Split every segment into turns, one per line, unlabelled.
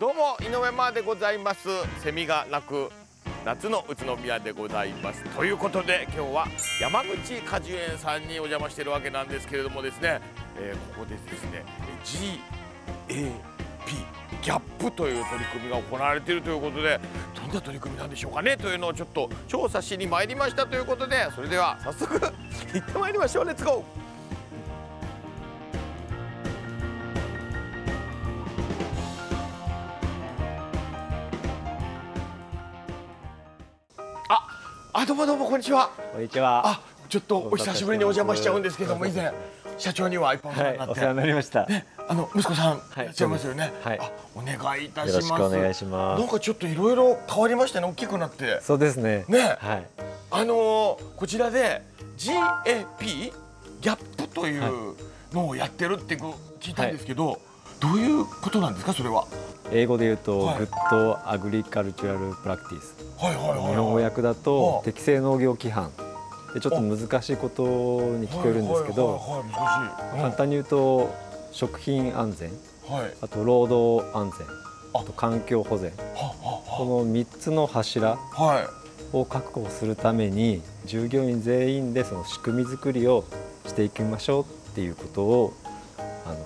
どうも井上までございます。セミが鳴く夏の宇都宮でございます。ということで今日は山口果樹園さんにお邪魔してるわけなんですけれどもですね、えー、ここでですね GAP ギャップという取り組みが行われているということでどんな取り組みなんでしょうかねというのをちょっと調査しに参りましたということでそれでは早速行ってまいりましょう。レッツゴーあ、どうもどうもこんにちは。
こんにちは。
あ、ちょっとお久しぶりにお邪魔しちゃうんですけども、以前社長には一本お世話になって、
お世話になりました。
ね、あの息子さん、い、らっしゃいますよね。はい。お願いいたします。
お願いします。
なんかちょっといろいろ変わりましたね。大きくなって。
そうですね。
ね。はい。あのこちらで GAP ギャップというのをやってるって聞いたんですけど、どういうことなんですかそれは？
英語で言うと、はい、 Good Agricultural Practice、はいはいはいはい、日本語訳だと適正農業規範。でちょっと難しいことに聞こえるんですけど簡単に言うと食品安全、はい、あと労働安全。あ。と環境保全。この3つの柱を確保するために従業員全員でその仕組み作りをしていきましょうっていうことをあの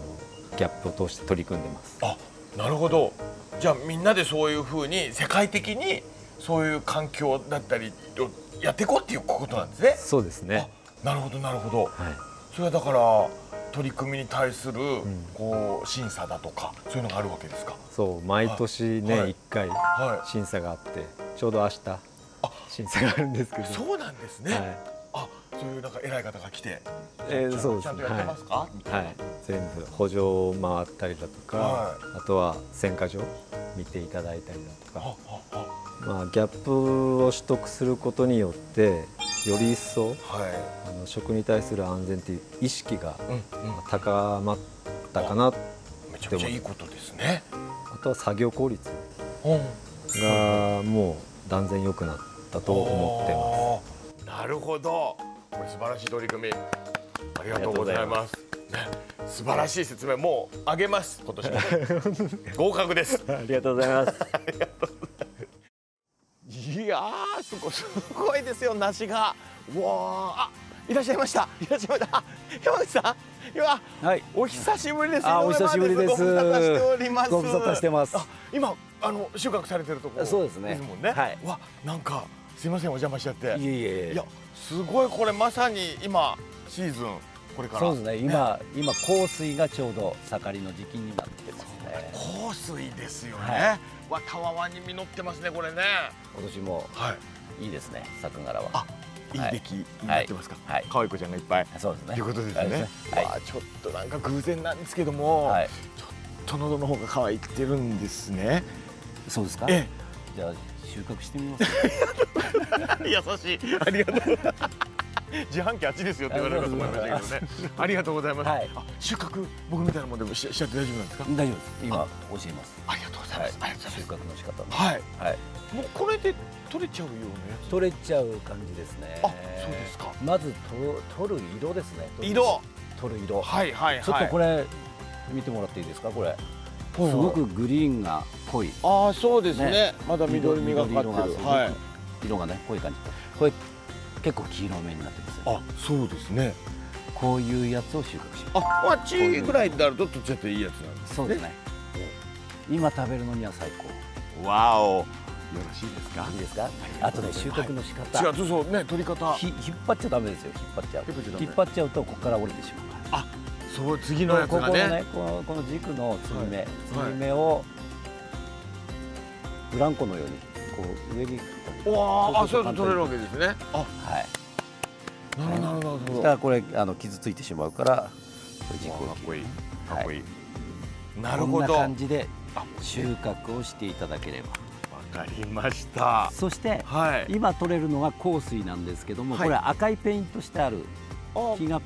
ギャップを通して取り組んでます。
あなるほどじゃあみんなでそういうふうに世界的にそういう環境だったりをやっていこうっていうことなんですね。
そうですね。
なるほどなるほど。はい、それはだから取り組みに対するこう審査だとかそういうのがあるわけですか？
そう毎年ね一、はい、回審査があって、ちょうど明日審査があるんですけど。
そうなんですね。はいあそういうなんか偉い方が来て、
えー、そうです、ね、ちゃんとやってますか、はい、はい、全部補助を回ったりだとか、はい、あとは選果場見ていただいたりだとか。まあ、ギャップを取得することによってより一層、はい、あの食に対する安全という意識が高まったかなって
思めちゃくちゃいいことですね。
あとは作業効率がもう断然良くなったと思ってます。
なるほど。これ素晴らしい取り組み。ありがとうございます。ね、素晴らしい説明もうあげます今年も。合格です。
ありがとうございます。
いやすごすごいですよ梨が。わあいらっしゃいました。いらっしゃいました。山口さん。今、はい、お久しぶりです。
あお久しぶりです。ご無沙汰しております。ご無沙汰してます。
今あの収穫されてるところ
そうですね。
ですもんね、
はい、
わなんかすいませんお邪魔しちゃって。いえ
いえ。
いやすごいこれまさに今シーズンこれから。
そうですね。今、ね、今香水がちょうど盛りの時期になってますね。
香水ですよね、はい、わたわわに実ってますねこれね。
今年も、はい、いいですね作柄は。
あいい出来になってますか、はい、可愛い子ちゃんがいっぱい。
そうですね。
ということですね、ね、はい、わちょっとなんか偶然なんですけども、はい、ちょっと喉の方が乾いてるんですね。
そうですか？えじゃあ収穫してみます
優しい。ありがとう 自販機あっちですよって言われるかと思いましたけどね。ありがとうございます、はい、収穫僕みたいなもんでもししちゃって大丈夫なんですか？
大丈夫です。今教えます。
ありがとうございます、はい、
収穫の仕方
はい、はい、もうこれで取れちゃうようなや
つ？取れちゃう感じですね。
あそうですか。
まずと取る色ですね。
色。
取る色。
はいはいはい。
ちょっとこれ見てもらっていいですか？これ。すごくグリーンが濃い。
ああそうですね、ね、まだ緑みがかってる。は
い、色がね濃い感じ。これ結構黄色めになってます、
あそうですね。
こういうやつを収穫します。
あまあチぐらいになると取っちゃっていいやつなんですね。
そうですね。今食べるのには最
高。わお。よろしいですか？
いいですか？あとね収穫の仕方、
はい、違うそうね取り方。
引っ張っちゃダメですよ引っ張っちゃう。引っ張っちゃうとここから折れてしまうから。
あそう次のやつがね。ここのね
このこの軸の継ぎ目、はい、継ぎ目をブランコのようにこう上に
わあそうやって取れるわけですね。あはい。なるほどそ
したらこれあの傷ついてしまうからこれ軸を
かっこいいかっこいい、
なるほど。こんな感じで収穫をしていただければ。
わかりました。
そして、はい、今取れるのが香水なんですけども、はい、これ赤いペイントしてある木が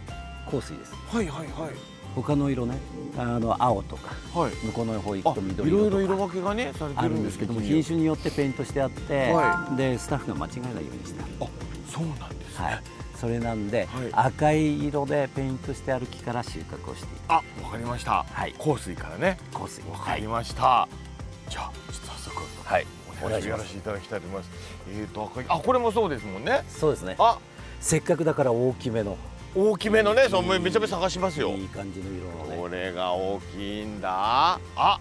香水です。
はいはいはい
他の色ねあの青とか、はい、向こうの方行くと緑
色とか。いろいろ色分けがねされてるんですけど
も。品種によってペイントしてあって、はい、でスタッフが間違えないようにしてあ
そうなんですね、はい、
それなんで、はい、赤い色でペイントしてある木から収穫をして
あわかりました、はい、香水からね。
香水。
わかりました、じゃあちょっと早速
はい。
お願いしやらせていただきたいと思います。えーと赤いあこれもそうですもんね。
そうですね。
あ。
せっかくだから大きめの
大きめのねそうめちゃめちゃ探しますよ。
いい感じの色の
こ
ね
れが大きいんだ。あ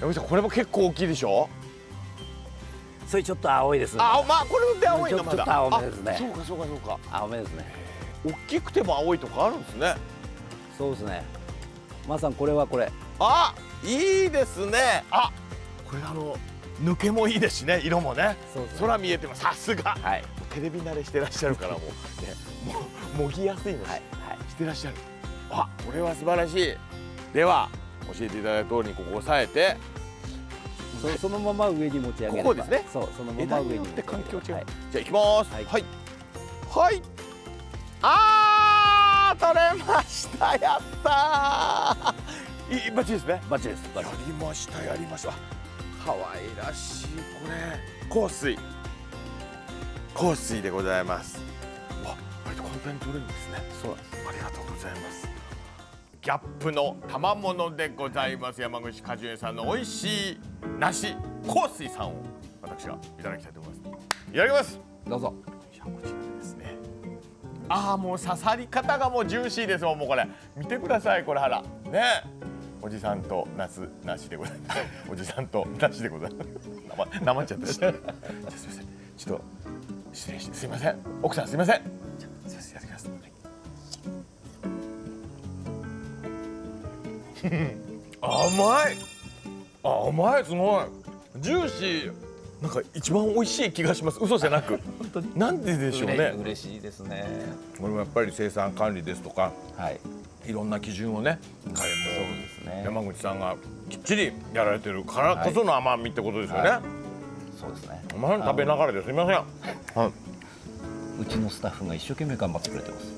山口さんこれも結構大きいでしょ？
それちょっと青いです
あまあこれで青いんだまだ。
ちょっと青めですね。
あそうかそうかそうか。
青めですね。
大きくても青いとかあるんですね。
そうですね。まさんこれはこれ。
あいいですね。あこれあの抜けもいいですしね色もね。
そうですね。
空見えてもさすが。
はい。
テレビ慣れしてらっしゃるからもうね。もうもぎやすいのし,、
はい
してらっしゃる。あこれは素晴らしい。では教えていただいた通りにここ押さえて。
そそのまま上に持ち上げれば。
ここですね。
そうそのまま上に
枝によって環境違う、
はい。
じゃあ行きます。
はい。
はい、はい、あー取れました。やったー。いいバッチリですね。
バッチリです。
やりましたやりました。可愛らしいこれ。香水。香水でございます簡単に取れるんですね。
そうです。
ありがとうございます。ギャップの賜物でございます。山口果樹園さんの美味しい梨香水さんを私がいただきたいと思います。いただきます。
どうぞ。
じゃあこちらでですね。ああもう刺さり方がもうジューシーですもんもうこれ。見てくださいこれ腹。ね。おじさんとナスなしでございます。おじさんとなしでございます。なまっちゃったし。じゃあすみません。ちょっと失礼してすみません。奥さんすみません甘い。あ甘いすごい。ジューシー。なんか一番美味しい気がします。嘘じゃなく。
本当に？
なんででしょうね。
嬉しいですね。
これもやっぱり生産管理ですとか
はい。
いろんな基準をね彼
そう
も
ですね。
山口さんがきっちりやられてるからこその甘みってことですよね、
はそうですね。
甘いの食べながらですみません。はい。う
ちのスタッフが一生懸命頑張ってくれてます。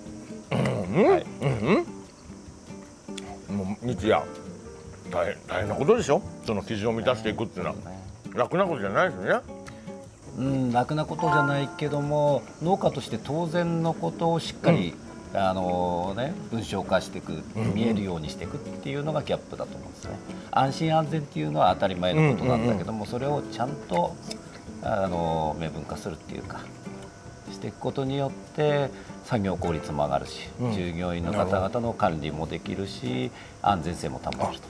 うん、
はい
うん、もう日夜大変大変なことでしょ？その基準を満たしていくっていうのは。楽なことじゃないですよね？
うん、楽なことじゃないけども農家として当然のことをしっかり、あのね、文章化していく見えるようにしていくっていうのがギャップだと思うんですね。安心安全っていうのは当たり前のことなんだけども、それをちゃんとあの明文化するっていうかしていくことによって作業効率も上がるし、
うん。
従業員の方々の管理もできるし安全性も保てると。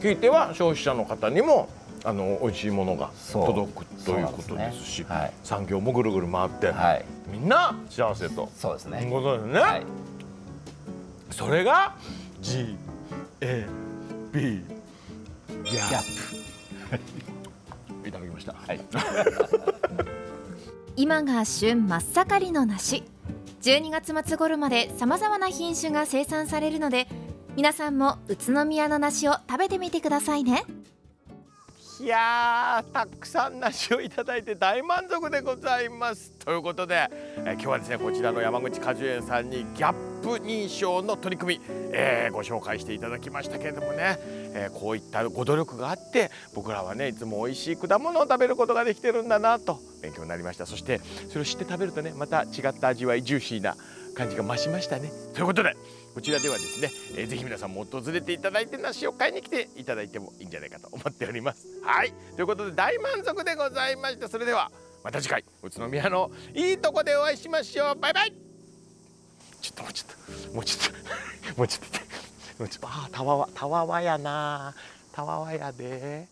聞いては消費者の方にもあの美味しいものが届くということ
です
し
ね。はい。
産業もぐるぐる回って、
はい。
みんな幸せと。
そうですね。
いうことですね、
はい。
それが G A B ギ
ギャッ
いただきました。
はい
今が旬真っ盛りの梨。12月末頃までさまざまな品種が生産されるので皆さんも宇都宮の梨を食べてみてくださいね。
いやーたくさん梨をいただいて大満足でございます。ということで、え今日はですねこちらの山口果樹園さんにギャップ認証の取り組み、えーご紹介していただきましたけれどもね、えーこういったご努力があって僕らはねいつも美味しい果物を食べることができてるんだなと勉強になりましたそしてそれを知って食べるとねまた違った味わいジューシーな感じが増しましたねということでこちらではですね、えーぜひ皆さんも訪れていただいて梨を買いに来ていただいてもいいんじゃないかと思っておりますはいということで大満足でございましたそれではまた次回宇都宮のいいとこでお会いしましょうバイバイちょっともうちょっと。もうちょっと。もうちょっと。もうちょっと。あーたわわたわわやなたわわやで